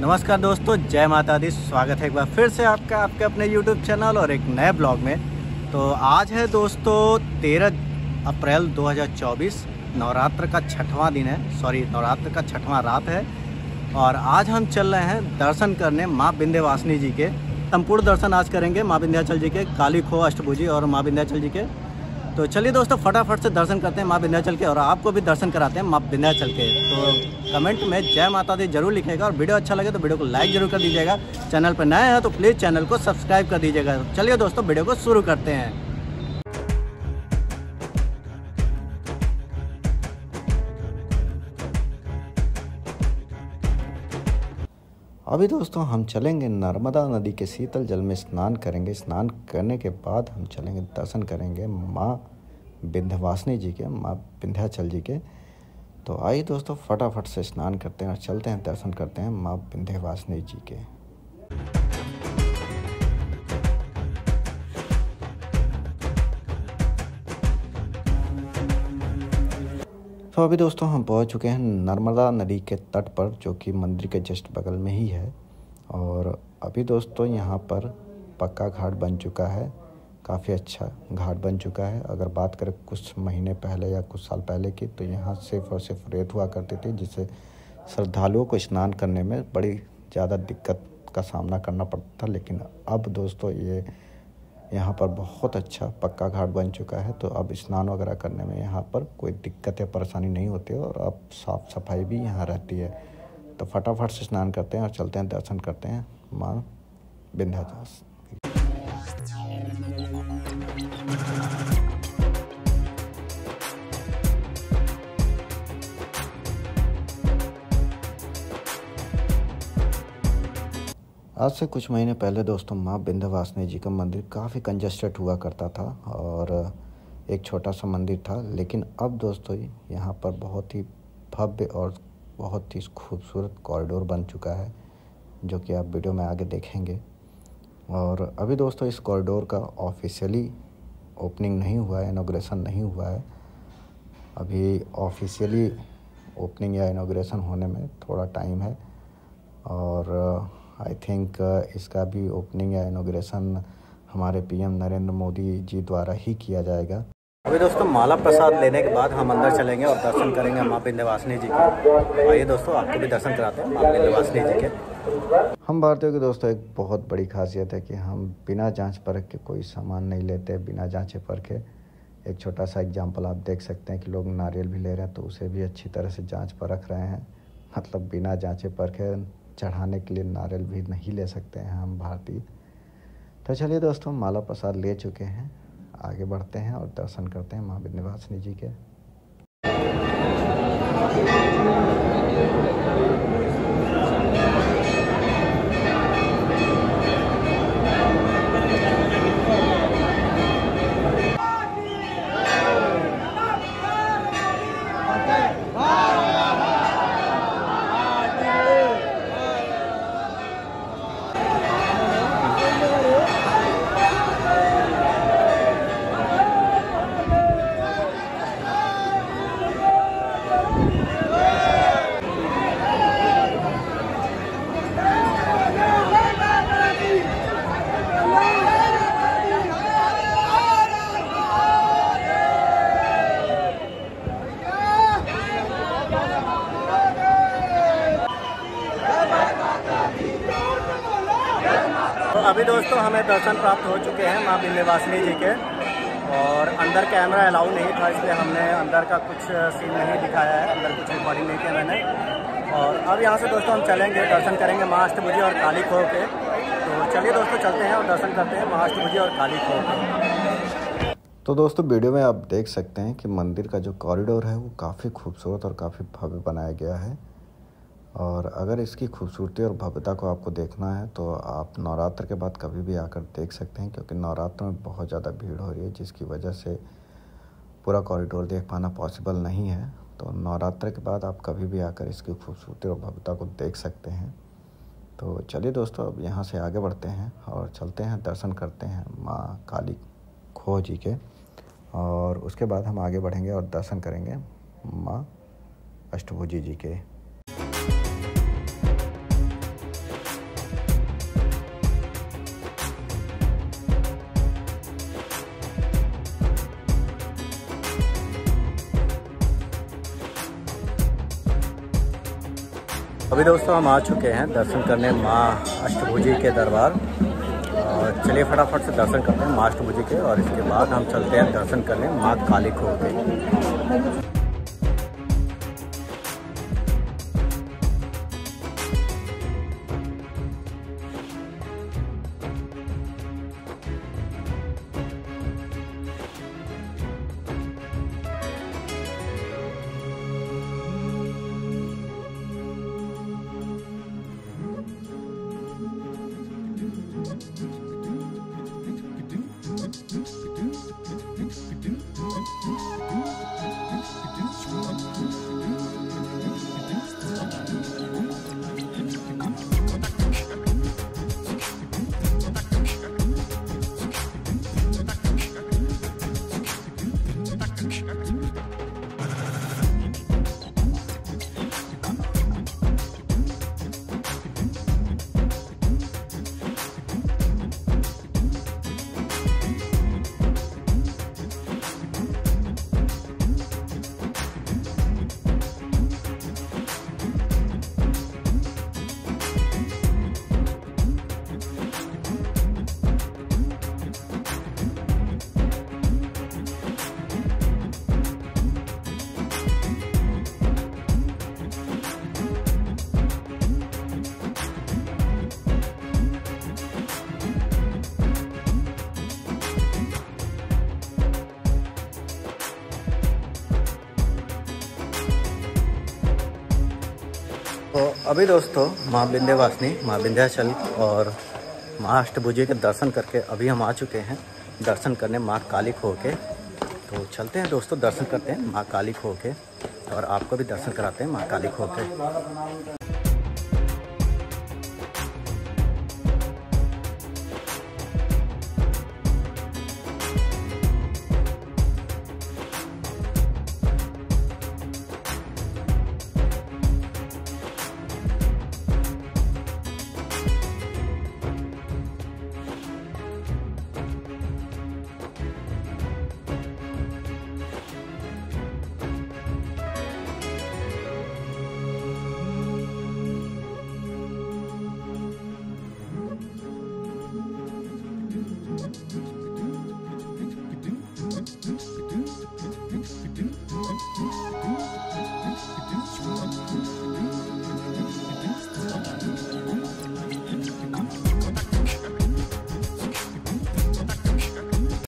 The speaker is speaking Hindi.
नमस्कार दोस्तों, जय माता दी। स्वागत है एक बार फिर से आपका, आपके अपने YouTube चैनल और एक नए ब्लॉग में। तो आज है दोस्तों, तेरह अप्रैल 2024 नवरात्र का छठवां दिन है। सॉरी नवरात्र का छठवां रात है। और आज हम चल रहे हैं दर्शन करने माँ विंध्यवासिनी जी के। संपूर्ण दर्शन आज करेंगे माँ विंध्याचल जी के, काली खो अष्टभुजी और माँ विंध्याचल जी के। तो चलिए दोस्तों, फटाफट से दर्शन करते हैं माँ विंध्याचल के और आपको भी दर्शन कराते हैं माँ विंध्याचल के। तो कमेंट में जय माता दी ज़रूर लिखेगा और वीडियो अच्छा लगे तो वीडियो को लाइक ज़रूर कर दीजिएगा। चैनल पर नए हैं तो प्लीज़ चैनल को सब्सक्राइब कर दीजिएगा। चलिए दोस्तों, वीडियो को शुरू करते हैं। अभी दोस्तों हम चलेंगे नर्मदा नदी के शीतल जल में स्नान करेंगे। स्नान करने के बाद हम चलेंगे, दर्शन करेंगे माँ विंध्यवासिनी जी के, माँ विंध्याचल जी के। तो आइए दोस्तों, फटाफट से स्नान करते हैं और चलते हैं, दर्शन करते हैं माँ विंध्यवासिनी जी के। तो अभी दोस्तों हम पहुँच चुके हैं नर्मदा नदी के तट पर, जो कि मंदिर के जस्ट बगल में ही है। और अभी दोस्तों यहाँ पर पक्का घाट बन चुका है। काफ़ी अच्छा घाट बन चुका है। अगर बात करें कुछ महीने पहले या कुछ साल पहले की तो यहाँ सिर्फ़ और सिर्फ़ रेत हुआ करती थी, जिससे श्रद्धालुओं को स्नान करने में बड़ी ज़्यादा दिक्कत का सामना करना पड़ता था। लेकिन अब दोस्तों ये यहाँ पर बहुत अच्छा पक्का घाट बन चुका है तो अब स्नान वगैरह करने में यहाँ पर कोई दिक्कत या परेशानी नहीं होती और अब साफ़ सफ़ाई भी यहाँ रहती है। तो फटाफट से स्नान करते हैं और चलते हैं, दर्शन करते हैं माँ विंध्याचल आज से कुछ महीने पहले दोस्तों माँ विंध्यवासिनी जी का मंदिर काफ़ी कंजस्टेड हुआ करता था और एक छोटा सा मंदिर था, लेकिन अब दोस्तों यहाँ पर बहुत ही भव्य और बहुत ही खूबसूरत कॉरिडोर बन चुका है, जो कि आप वीडियो में आगे देखेंगे। और अभी दोस्तों इस कॉरिडोर का ऑफिशियली ओपनिंग नहीं हुआ है इनोग्रेशन नहीं हुआ है। अभी ऑफिशियली ओपनिंग या इनोग्रेशन होने में थोड़ा टाइम है और आई थिंक uh, इसका भी ओपनिंग या इनोग्रेशन हमारे पीएम नरेंद्र मोदी जी द्वारा ही किया जाएगा। अभी दोस्तों माला प्रसाद लेने के बाद हम अंदर चलेंगे और दर्शन करेंगे माँ विंध्यवासिनी जी के। आइए दोस्तों आपको भी दर्शन कराते हैं माँ विंध्यवासिनी जी के। हम भारतीयों के दोस्तों एक बहुत बड़ी खासियत है कि हम बिना जाँच परख के कोई सामान नहीं लेते बिना जांचे परखे एक छोटा सा एग्ज़ाम्पल आप देख सकते हैं कि लोग नारियल भी ले रहे हैं तो उसे भी अच्छी तरह से जाँच परख रहे हैं। मतलब बिना जांचे परखे चढ़ाने के लिए नारियल भी नहीं ले सकते हैं हम भारतीय। तो चलिए दोस्तों, माला प्रसाद ले चुके हैं। आगे बढ़ते हैं और दर्शन करते हैं माँ विन्यवासिनी जी के। अभी दोस्तों हमें दर्शन प्राप्त हो चुके हैं माँ विंध्यवासिनी जी के। और अंदर कैमरा अलाउ नहीं था, इसलिए हमने अंदर का कुछ सीन नहीं दिखाया है, अंदर कुछ रिकॉर्डिंग नहीं किया मैंने। और अब यहाँ से दोस्तों हम चलेंगे, दर्शन करेंगे माँ अष्टभुजी और काली खो के। तो चलिए दोस्तों चलते हैं और दर्शन करते हैं माँ अष्टभुजी और काली खो के। तो दोस्तों वीडियो में आप देख सकते हैं कि मंदिर का जो कॉरिडोर है वो काफ़ी खूबसूरत और काफ़ी भव्य बनाया गया है। और अगर इसकी खूबसूरती और भव्यता को आपको देखना है तो आप नवरात्र के बाद कभी भी आकर देख सकते हैं, क्योंकि नवरात्र में बहुत ज़्यादा भीड़ हो रही है, जिसकी वजह से पूरा कॉरिडोर देख पाना पॉसिबल नहीं है। तो नवरात्र के बाद आप कभी भी आकर इसकी खूबसूरती और भव्यता को देख सकते हैं। तो चलिए दोस्तों, अब यहाँ से आगे बढ़ते हैं और चलते हैं, दर्शन करते हैं माँ काली खो जी के। और उसके बाद हम आगे बढ़ेंगे और दर्शन करेंगे माँ अष्टभुजी जी के। अभी दोस्तों हम आ चुके हैं दर्शन करने माँ अष्टभुजी के दरबार। और चलिए फटाफट से दर्शन करते हैं माँ अष्टभुजी के और इसके बाद हम चलते हैं दर्शन करने माँ काली खो के। Oops. तो अभी दोस्तों, माँ विंध्यवासिनी माँ विंध्याचल और माँ अष्टभुजी के दर्शन करके अभी हम आ चुके हैं। दर्शन करने माँ काली खो के तो चलते हैं दोस्तों, दर्शन करते हैं माँ काली खो के और आपको भी दर्शन कराते हैं माँ काली खो के Mm-hmm.